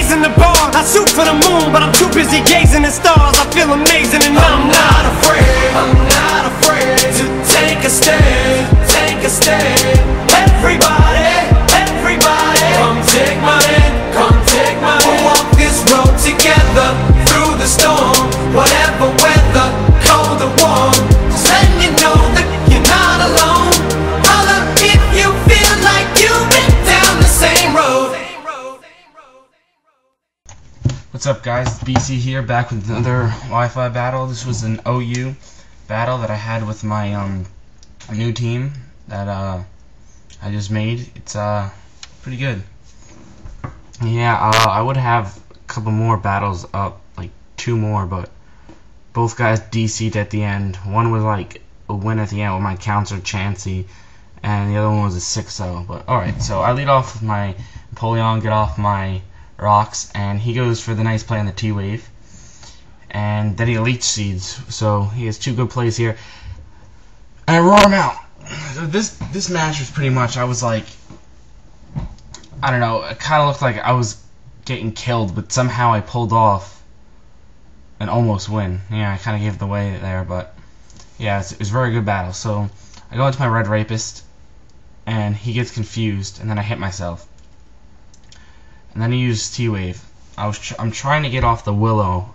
raising the bar. I shoot for the moon, but I'm too busy gazing at stars. I feel amazing and I'm not afraid. I'm not afraid to take a stand, take a stand. Everybody, What's up guys, it's BC here, back with another Wi-Fi battle. This was an OU battle that I had with my um, new team that uh, I just made. It's uh, pretty good. Yeah, uh, I would have a couple more battles up, like two more, but both guys DC'd at the end. One was like a win at the end with my counter Chansey, and the other one was a 6-0. But alright, so I lead off with my Empoleon, get off my rocks, and he goes for the nice play on the T wave. And then he leech seeds, so he has two good plays here. And I roar him out. This this match was pretty much I was like, I don't know, it kind of looked like I was getting killed, but somehow I pulled off an almost win. Yeah, I kind of gave the way there, but yeah, it was a very good battle. So I go into my red rapist, and he gets confused, and then I hit myself and then he used T-Wave. I was tr I'm trying to get off the Willow,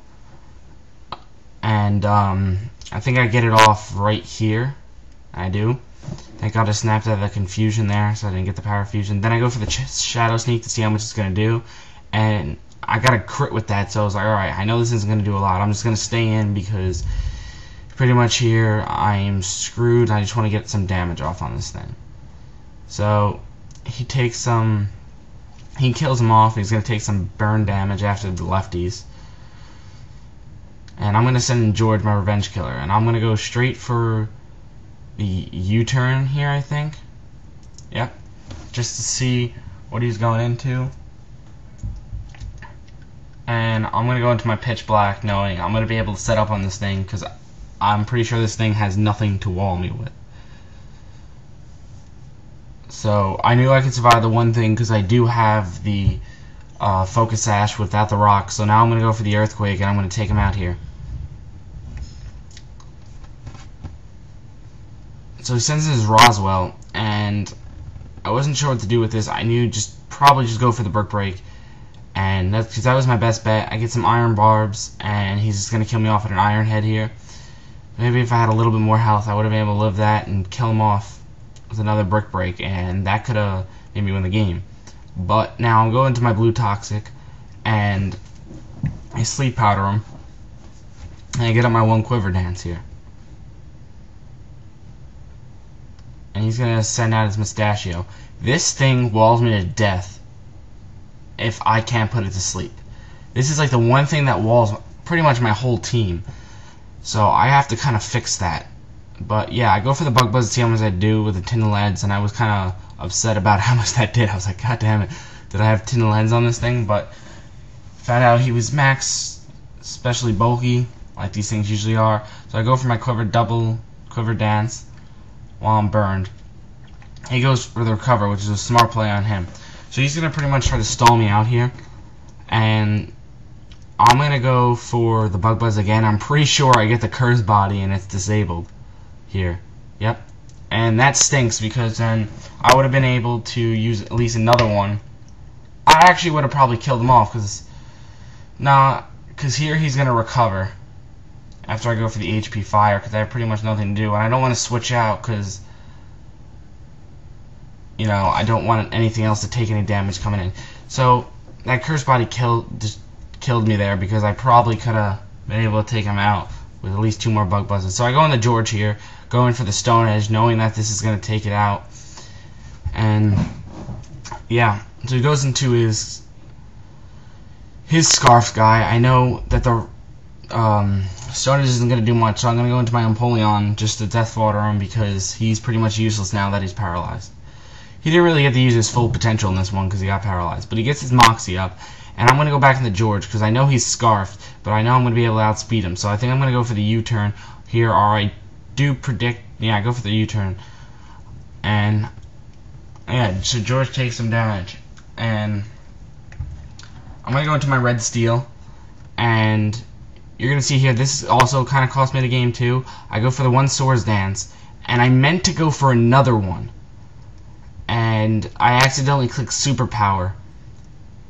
and um, I think I get it off right here. I do. Thank God I snapped out of the confusion there, so I didn't get the power fusion. Then I go for the Shadow Sneak to see how much it's gonna do, and I got a crit with that, so I was like, alright, I know this isn't gonna do a lot. I'm just gonna stay in because pretty much here I'm screwed. I just want to get some damage off on this thing. So he takes some he kills him off. He's going to take some burn damage after the lefties. And I'm going to send George, my revenge killer. And I'm going to go straight for the U-turn here, I think. Yep. Just to see what he's going into. And I'm going to go into my pitch black knowing I'm going to be able to set up on this thing because I'm pretty sure this thing has nothing to wall me with. So I knew I could survive the one thing because I do have the uh, Focus Sash without the rock. So now I'm going to go for the Earthquake and I'm going to take him out here. So he sends his Roswell and I wasn't sure what to do with this. I knew just probably just go for the Brick Break. And that's because that was my best bet. I get some Iron Barbs and he's just going to kill me off with an Iron Head here. Maybe if I had a little bit more health I would have been able to live that and kill him off with another brick break, and that could have made me win the game. But now I'm going to my blue toxic, and I sleep powder him, and I get up my one quiver dance here. And he's gonna send out his mustachio. This thing walls me to death if I can't put it to sleep. This is like the one thing that walls pretty much my whole team. So I have to kind of fix that. But yeah, I go for the bug buzz to see how much I do with the Tinted Lens, and I was kind of upset about how much that did. I was like, God damn it, did I have Tinted Lens on this thing? But found out he was max, especially bulky, like these things usually are. So I go for my quiver double quiver dance while I'm burned. He goes for the recover, which is a smart play on him. So he's gonna pretty much try to stall me out here, and I'm gonna go for the bug buzz again. I'm pretty sure I get the curse body and it's disabled here. Yep. And that stinks because then I would have been able to use at least another one. I actually would have probably killed him off because nah, because here he's gonna recover after I go for the HP fire because I have pretty much nothing to do and I don't want to switch out because you know I don't want anything else to take any damage coming in. So that curse body killed just killed me there because I probably could have been able to take him out with at least two more bug buzzes. So I go on the George here, going for the Stone Edge, knowing that this is going to take it out. And yeah, so he goes into his his Scarf guy. I know that the um, Stone Edge isn't going to do much, so I'm going to go into my Empoleon just to Death Water him because he's pretty much useless now that he's paralyzed. He didn't really get to use his full potential in this one because he got paralyzed, but he gets his Moxie up, and I'm going to go back into George because I know he's Scarfed, but I know I'm going to be able to outspeed him. So I think I'm going to go for the U-turn here, or I do predict... Yeah, I go for the U-turn. And, yeah, so George takes some damage. And I'm gonna go into my red steel, and you're gonna see here. This also kind of cost me the game too. I go for the one swords dance, and I meant to go for another one, and I accidentally clicked superpower,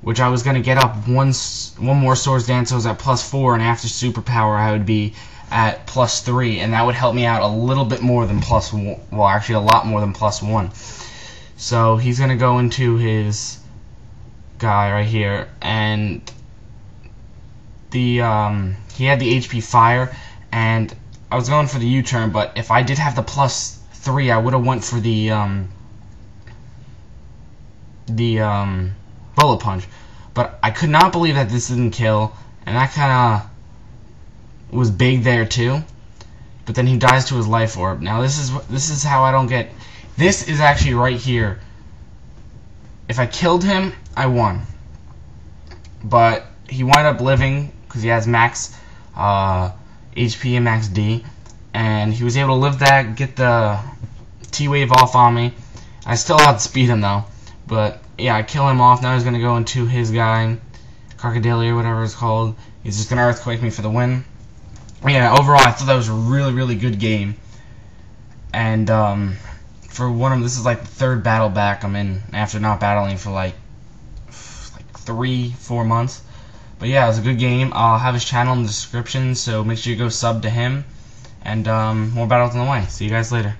which I was gonna get up one one more swords dance. I was at plus four, and after superpower, I would be at plus three, and that would help me out a little bit more than plus one. Well, actually, a lot more than plus one. So he's gonna go into his guy right here, and the um, he had the HP fire, and I was going for the U-turn, but if I did have the plus three, I would have went for the um, the um, bullet punch. But I could not believe that this didn't kill, and that kind of was big there too. But then he dies to his life orb. Now this is this is how I don't get. This is actually right here. If I killed him, I won. But he wound up living because he has max uh, HP and max D, and he was able to live that, get the T-wave off on me. I still outspeed him though, but yeah, I kill him off. Now he's gonna go into his guy, Krookodile or whatever it's called. He's just gonna earthquake me for the win. Yeah, overall I thought that was a really really good game, and um, for one of them, this is like the third battle back I'm in after not battling for like like three four months. But yeah, it was a good game. I'll have his channel in the description, so make sure you go sub to him. And um, more battles on the way. See you guys later.